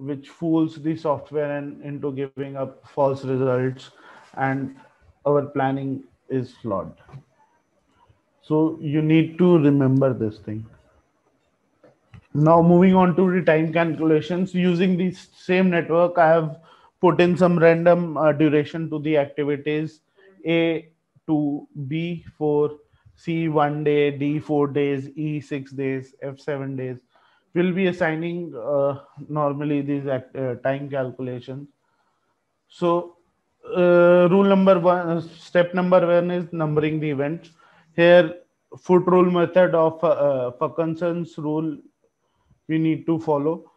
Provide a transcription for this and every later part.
which fools the software and into giving up false results and our planning is flawed. So you need to remember this thing. Now moving on to the time calculations using the same network, I have put in some random uh, duration to the activities A to B for C one day, D four days, E six days, F seven days. We'll be assigning uh, normally these uh, time calculations. So uh, rule number one, step number one is numbering the events. Here, foot rule method of uh, Fulkerson's rule we need to follow,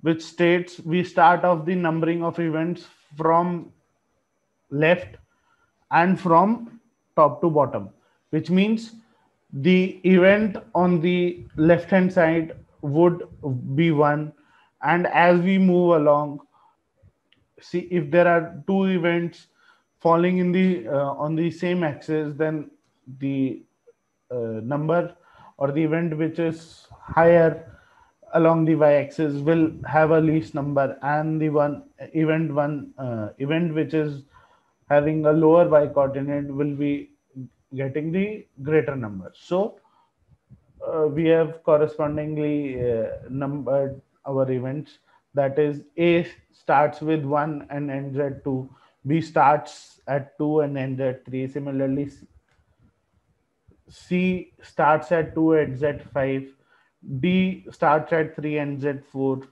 which states we start off the numbering of events from left and from top to bottom, which means the event on the left hand side would be one. And as we move along, see if there are two events falling in the uh, on the same axis, then the uh, number or the event which is higher along the y-axis will have a least number and the one event one uh, event which is having a lower y coordinate will be getting the greater number so uh, we have correspondingly uh, numbered our events. That is a starts with 1 and ends at 2 b starts at 2 and ends at 3 similarly c starts at 2 ends at 5 D starts at 3 and Z4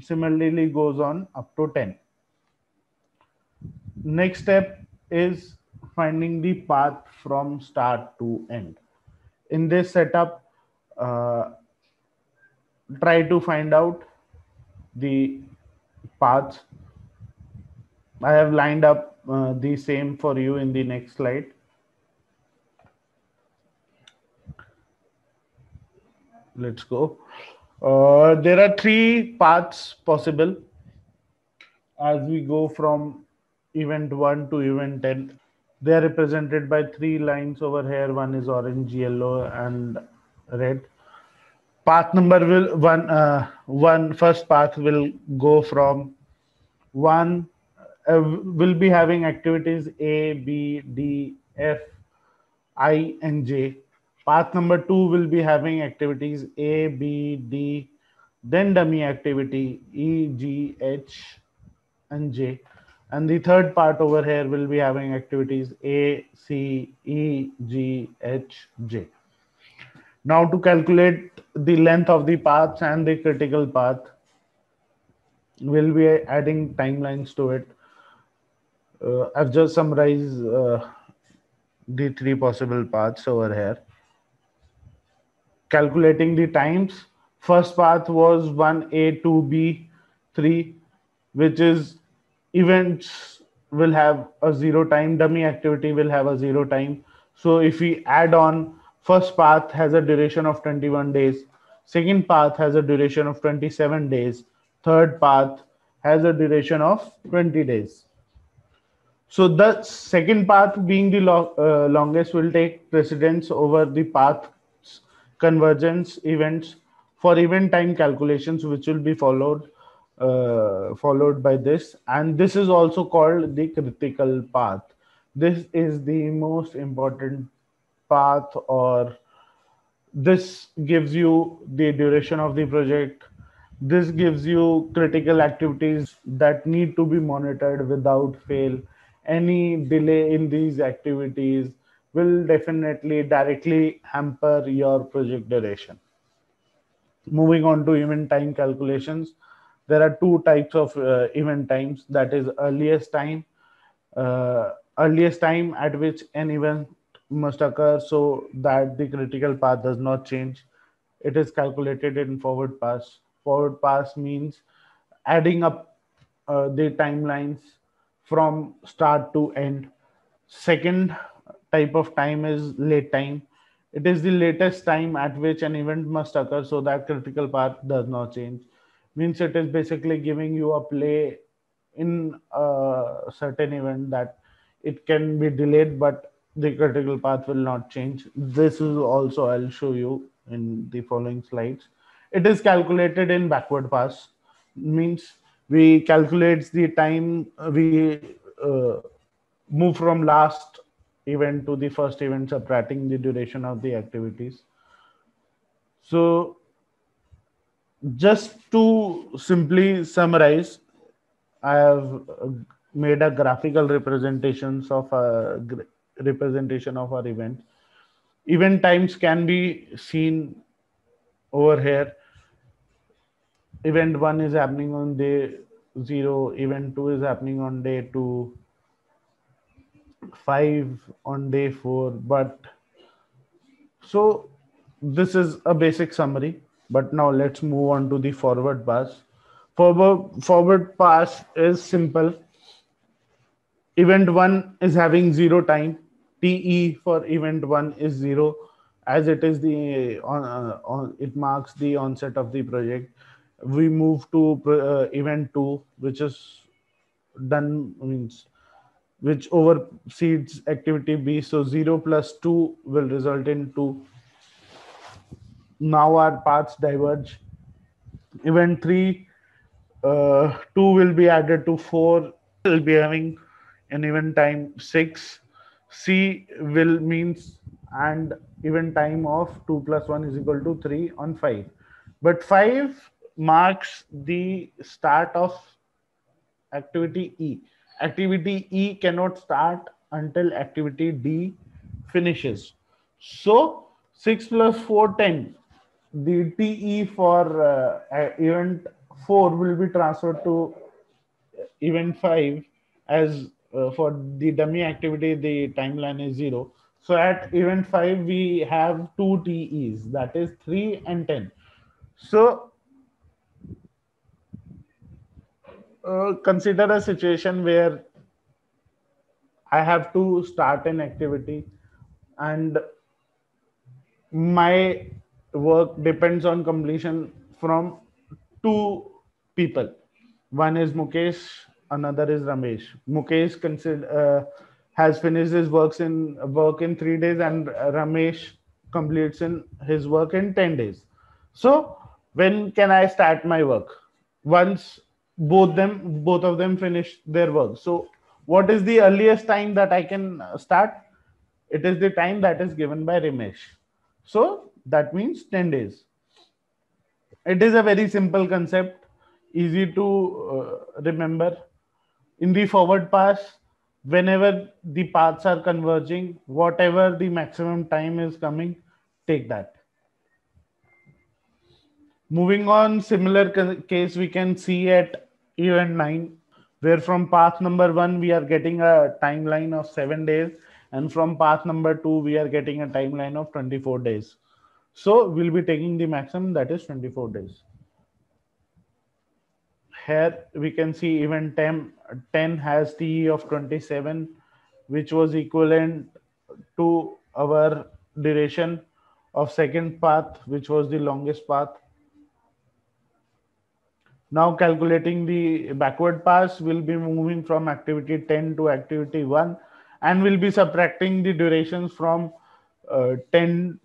similarly goes on up to 10. Next step is finding the path from start to end. In this setup, uh, try to find out the paths. I have lined up uh, the same for you in the next slide. let's go. Uh, there are three paths possible as we go from event 1 to event 10. They are represented by three lines over here. One is orange, yellow, and red. Path number will one uh, one first path will go from one uh, will be having activities A, B, D, F, I, and J Path number two will be having activities A, B, D, then dummy activity E, G, H, and J. And the third part over here will be having activities A, C, E, G, H, J. Now to calculate the length of the paths and the critical path, we'll be adding timelines to it. Uh, I've just summarized uh, the three possible paths over here calculating the times. First path was 1A, 2B, 3, which is events will have a zero time, dummy activity will have a zero time. So if we add on, first path has a duration of 21 days, second path has a duration of 27 days, third path has a duration of 20 days. So the second path being the lo uh, longest will take precedence over the path convergence events for event time calculations, which will be followed uh, followed by this. And this is also called the critical path. This is the most important path or this gives you the duration of the project. This gives you critical activities that need to be monitored without fail. Any delay in these activities will definitely directly hamper your project duration. Moving on to event time calculations, there are two types of uh, event times that is earliest time, uh, earliest time at which an event must occur so that the critical path does not change. It is calculated in forward pass. Forward pass means adding up uh, the timelines from start to end. Second type of time is late time. It is the latest time at which an event must occur so that critical path does not change. Means it is basically giving you a play in a certain event that it can be delayed, but the critical path will not change. This is also I'll show you in the following slides. It is calculated in backward pass, means we calculates the time we uh, move from last event to the first event subtracting the duration of the activities so just to simply summarize i have uh, made a graphical representations of a representation of our event. Event times can be seen over here. Event 1 is happening on day 0 event 2 is happening on day 2 5 on day 4 but so this is a basic summary but now let's move on to the forward pass. Forward forward pass is simple event 1 is having zero time. Te for event 1 is zero. As it is the on, uh, on it marks the onset of the project. We move to uh, event 2 which is done means which oversees activity b. So 0 plus 2 will result in 2 now our paths diverge. Event 3 uh, 2 will be added to 4 will be having an event time 6 c will means and event time of 2 plus 1 is equal to 3 on 5 but 5 marks the start of activity E. Activity E cannot start until activity D finishes. So 6 plus 4, 10. The TE for uh, event 4 will be transferred to event 5 as uh, for the dummy activity, the timeline is 0. So at event 5, we have two TEs, that is 3 and 10. So Uh, consider a situation where I have to start an activity and my work depends on completion from two people. One is Mukesh, another is Ramesh. Mukesh consider, uh, has finished his works in work in three days, and Ramesh completes in his work in ten days. So when can I start my work? Once both them both of them finish their work so what is the earliest time that i can start it is the time that is given by Ramesh so that means 10 days it is a very simple concept easy to uh, remember in the forward pass whenever the paths are converging whatever the maximum time is coming take that. Moving on similar case we can see at event 9 where from path number 1 we are getting a timeline of 7 days and from path number 2 we are getting a timeline of 24 days. So we'll be taking the maximum that is 24 days here we can see even 10 10 has te of 27 which was equivalent to our duration of second path which was the longest path now calculating the backward pass, we'll be moving from activity 10 to activity 1 and we'll be subtracting the durations from uh, 10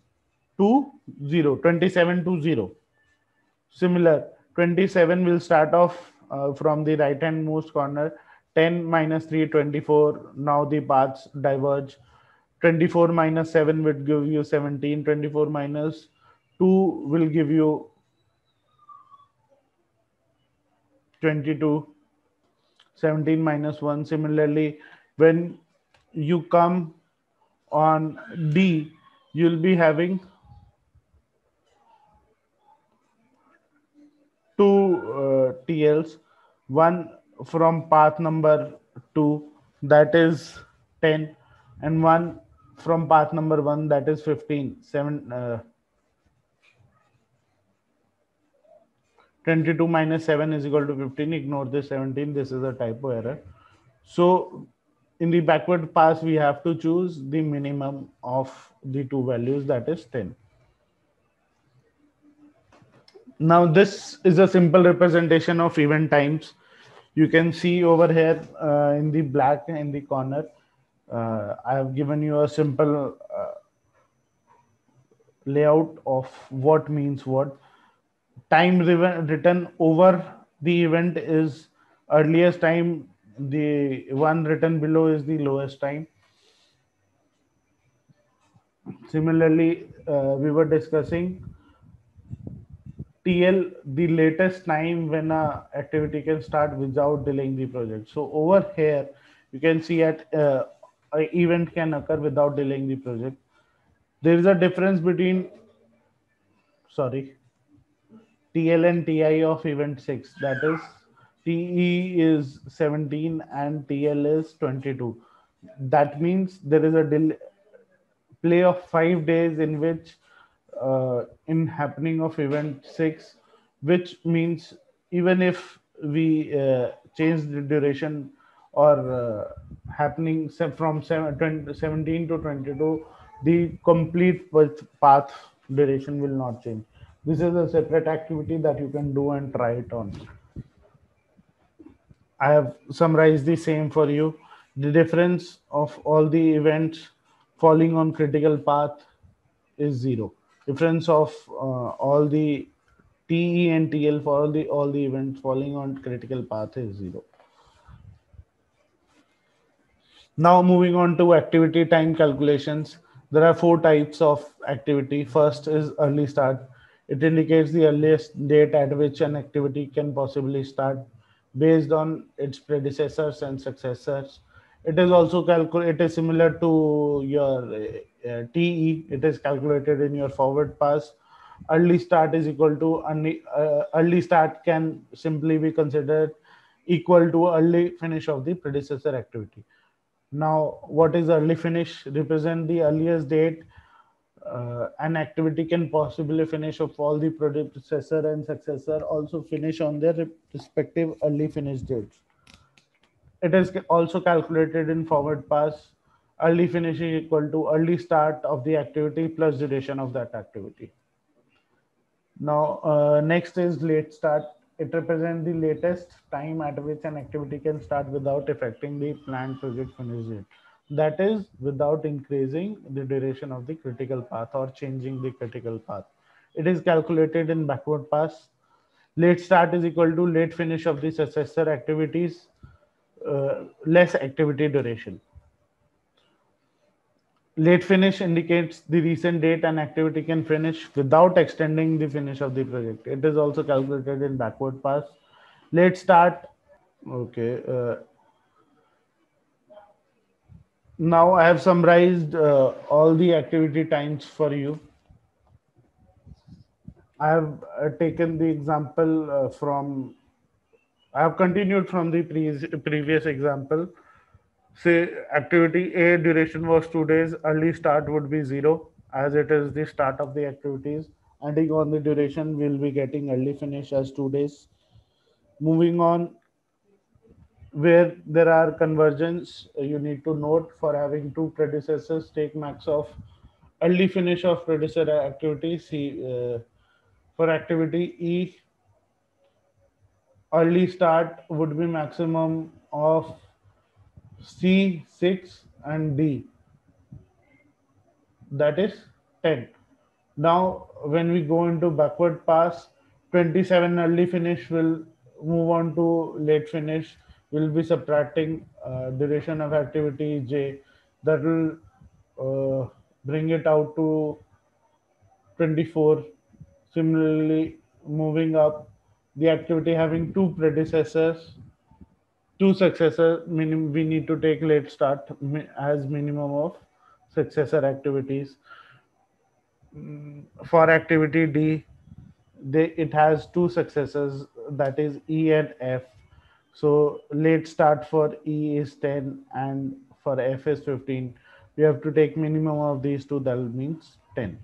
to 0, 27 to 0. Similar, 27 will start off uh, from the right hand most corner, 10 minus 3, 24. Now the paths diverge. 24 minus 7 would give you 17, 24 minus 2 will give you 22 17 minus 1 similarly when you come on d you'll be having two uh, tls one from path number 2 that is 10 and one from path number 1 that is 15 7 uh, 22 minus 7 is equal to 15 ignore this 17 this is a typo error. So in the backward pass we have to choose the minimum of the two values that is 10 now this is a simple representation of event times. You can see over here uh, in the black in the corner uh, i have given you a simple uh, layout of what means what. Time written over the event is earliest time, the one written below is the lowest time. Similarly, uh, we were discussing TL, the latest time when a activity can start without delaying the project. So over here, you can see at uh, event can occur without delaying the project. There is a difference between, sorry, TL and TI of event six. That is, TE is 17 and TL is 22. That means there is a delay, play of five days in which uh, in happening of event 6 which means even if we uh, change the duration or uh, happening from 17 to 22 the complete path duration will not change. This is a separate activity that you can do and try it on. I have summarized the same for you. The difference of all the events falling on critical path is zero difference of uh, all the TE and TL for all the all the events falling on critical path is zero. Now moving on to activity time calculations. There are four types of activity. First is early start. It indicates the earliest date at which an activity can possibly start based on its predecessors and successors. It is also calculated. It is similar to your uh, TE. It is calculated in your forward pass. Early start is equal to early, uh, early start can simply be considered equal to early finish of the predecessor activity. Now, what is early finish? Represent the earliest date uh, an activity can possibly finish of all the predecessor and successor also finish on their respective early finish dates. It is also calculated in forward pass. Early finishing equal to early start of the activity plus duration of that activity. Now, uh, next is late start. It represents the latest time at which an activity can start without affecting the planned project finish date. That is without increasing the duration of the critical path or changing the critical path. It is calculated in backward pass. Late start is equal to late finish of the successor activities less activity duration. Late finish indicates the recent date an activity can finish without extending the finish of the project. It is also calculated in backward pass. Late start, okay. Uh, now I have summarized uh, all the activity times for you. I have uh, taken the example uh, from I have continued from the pre previous example. Say activity A duration was two days, early start would be zero as it is the start of the activities. Ending on the duration, we'll be getting early finish as two days. Moving on, where there are convergence, you need to note for having two predecessors, take max of early finish of predecessor activity. See, uh, for activity E, early start would be maximum of C, 6 and D. That is 10. Now, when we go into backward pass, 27 early finish will move on to late finish. We'll be subtracting uh, duration of activity J. That will uh, bring it out to 24. Similarly, moving up the activity having two predecessors, two successors, we need to take late start as minimum of successor activities. Mm, for activity D, they, it has two successors, that is E and F. So late start for E is 10 and for F is 15. We have to take minimum of these two, that means 10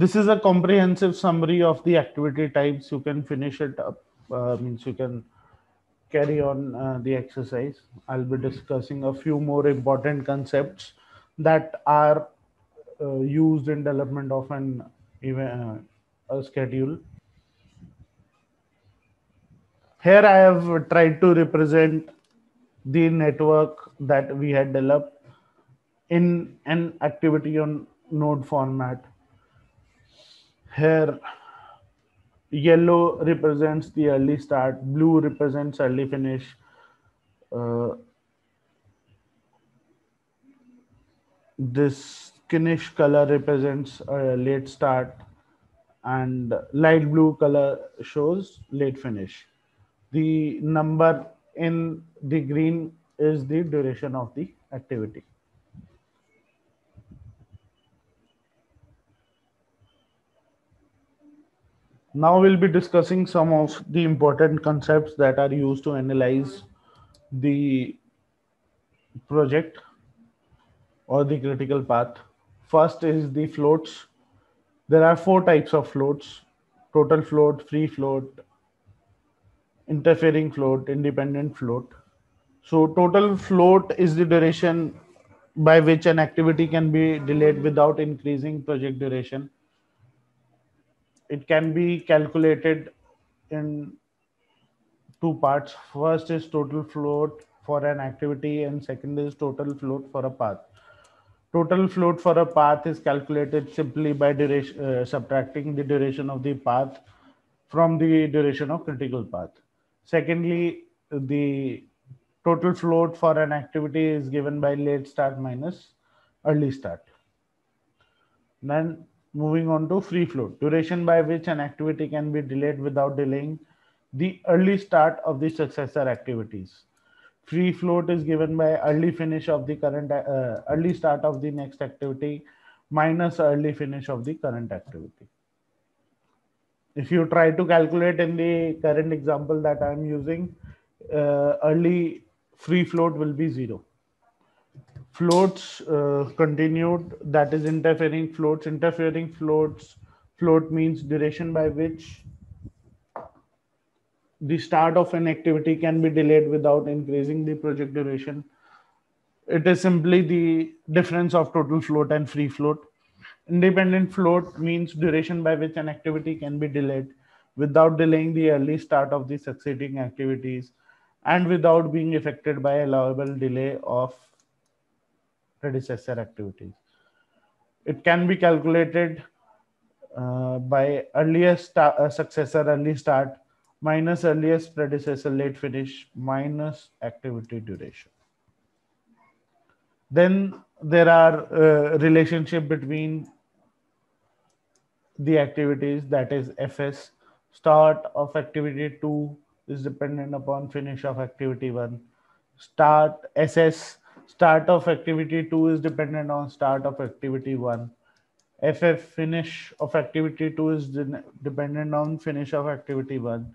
this is a comprehensive summary of the activity types. You can finish it up. Uh, means you can carry on uh, the exercise. I'll be discussing a few more important concepts that are uh, used in development of an even uh, a schedule. Here i have tried to represent the network that we had developed in an activity on node format here yellow represents the early start, blue represents early finish. Uh, this skinish color represents a late start and light blue color shows late finish. The number in the green is the duration of the activity. Now we'll be discussing some of the important concepts that are used to analyze the project or the critical path. First is the floats. There are four types of floats, total float, free float, interfering float, independent float. So total float is the duration by which an activity can be delayed without increasing project duration it can be calculated in two parts. First is total float for an activity and second is total float for a path. Total float for a path is calculated simply by duration, uh, subtracting the duration of the path from the duration of critical path. Secondly, the total float for an activity is given by late start minus early start. Then Moving on to free float, duration by which an activity can be delayed without delaying the early start of the successor activities. Free float is given by early finish of the current, uh, early start of the next activity minus early finish of the current activity. If you try to calculate in the current example that I'm using, uh, early free float will be zero floats uh, continued that is interfering floats. Interfering floats float means duration by which the start of an activity can be delayed without increasing the project duration. It is simply the difference of total float and free float. Independent float means duration by which an activity can be delayed without delaying the early start of the succeeding activities and without being affected by allowable delay of predecessor activities. It can be calculated uh, by earliest uh, successor early start minus earliest predecessor late finish minus activity duration. Then there are uh, relationship between the activities that is FS start of activity 2 is dependent upon finish of activity 1 start SS start of activity 2 is dependent on start of activity 1 ff finish of activity 2 is dependent on finish of activity 1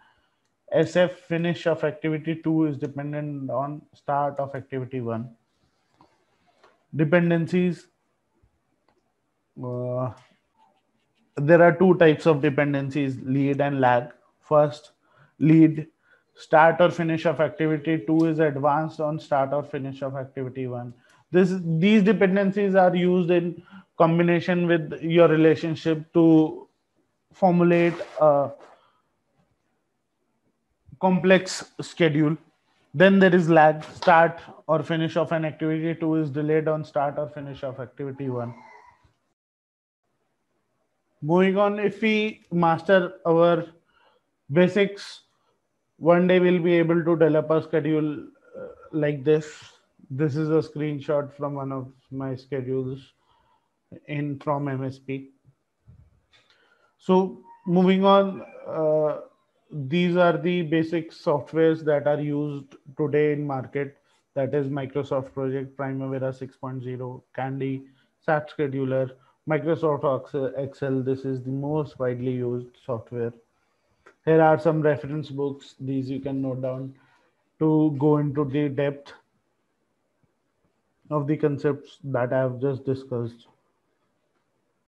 sf finish of activity 2 is dependent on start of activity 1 dependencies uh, there are two types of dependencies lead and lag. First lead start or finish of activity 2 is advanced on start or finish of activity 1 this these dependencies are used in combination with your relationship to formulate a complex schedule. Then there is lag start or finish of an activity 2 is delayed on start or finish of activity 1 moving on if we master our basics one day we'll be able to develop a schedule uh, like this. This is a screenshot from one of my schedules in from msp so moving on uh, these are the basic softwares that are used today in market. That is microsoft project primavera 6.0 candy sat scheduler microsoft excel. This is the most widely used software here are some reference books. These you can note down to go into the depth of the concepts that i have just discussed